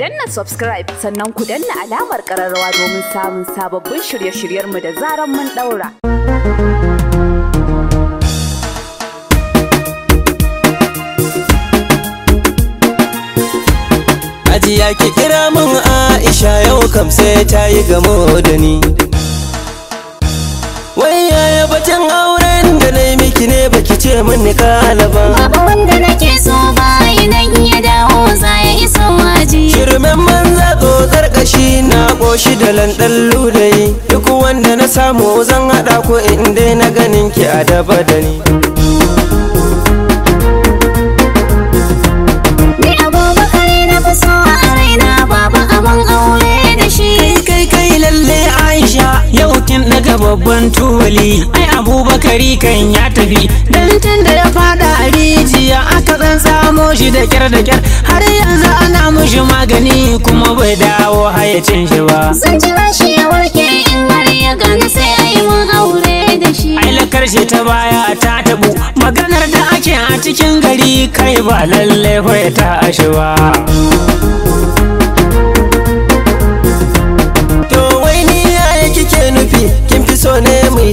danna subscribe sannan ku danna alamar ƙararrawa domin samun sababbin shirye-shiryenmu da zaran mun ɗaura. Ajiya ki kira min Aisha yau kam sai ta yi gamo da ni Wai yaya batun auren da na yi miki ne baki ce min ni kala ba Baba wanda nake so ba idan ya dawo ƙoshi da lanɗan ludayi. Duk wanda na samu zan haɗa ko in dai na ganin ki a daba da Ni. Babban tubali ai Abubakari kan ya tafi. Dan tun da ya fada a rijiya aka dan samo shi da kyar da kyar. Har yanzu ana mushi magani kuma bai dawo hayacin shi ba. Zan jira shi ya warke in har ya gani sai a yi mun aure da shi. Ai lakar shi ta baya ta tabu maganar da ake a cikin gari kai ba lalle bai ta ashi ba.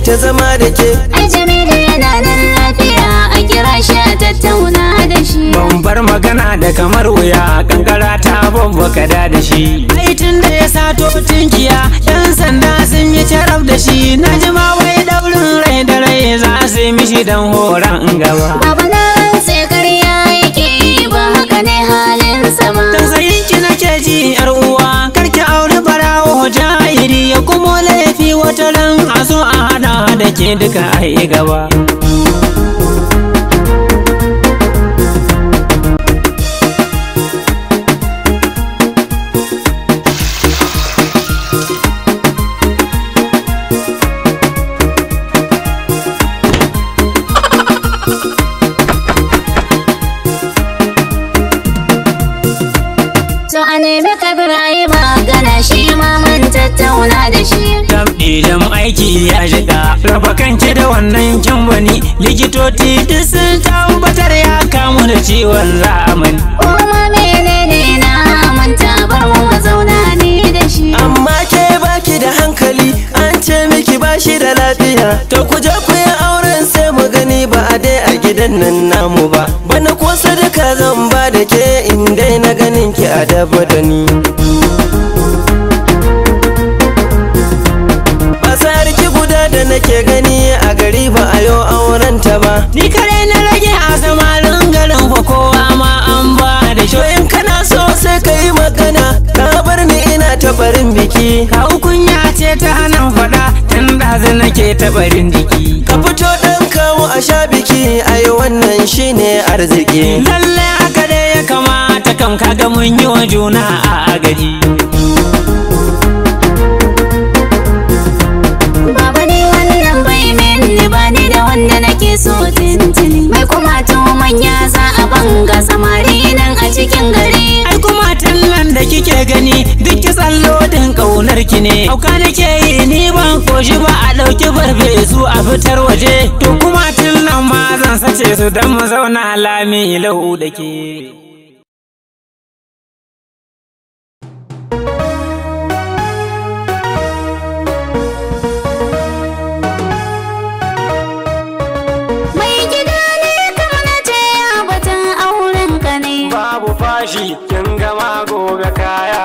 Ta zama da ke Ai Jamilu yana nan lafiya a kira shi a tattauna da shi Ban bar magana da kamar wuya kankara ta babba kada da shi. Ai tun da ya sato tunkiya yan sanda sun yi carab da shi na ji ma wai daurin rai da rai za su yi mishi dan horon gaba. Baba na rantse ƙarya yake ba haka ne halinsa ba Tausayin ki nake ji yar uwa ke duka ai gaba. To a nemi kabir a yi magana shi ma mun tattauna da shi Tabdilan aiki ya shiga da wannan kyan wani likitoci duk sun tabbatar ya kamu da ciwon zamani. Kuma menene na manta? Bar mu zauna ni da shi. Amma ke baki da hankali an ce miki bashi da lafiya. To ku je ku yi auren sai mu gani ba a dai a gidan nan namu ba. Bana ko sadaka zan ba da ke in dai na ganin ki a daba da ni. Da nake gani a gari ba a yau auren ta ba Ni kare na rage a samarin garin fa kowa ma an ba da shi. in kana so sai ka yi magana ka bar ni ina ta barin biki Kawu kunya ce ta hana faɗa tun ɗazu nake taɓarin jiki. Ka fito ɗan kawo a sha biki ai wannan shine arziki Lalle haka dai ya kamata kam kaga mun yi wa juna a gari. Ki ne. Auka nake yi ni ban koshi ba a ɗauki barbesu a fitar waje. To kuma tallan ma zan sace su don mu zauna lami lau da ke. Mai gida ne kama na ce ya batun auren ka ne Babu fashi kin gama gobe kaya.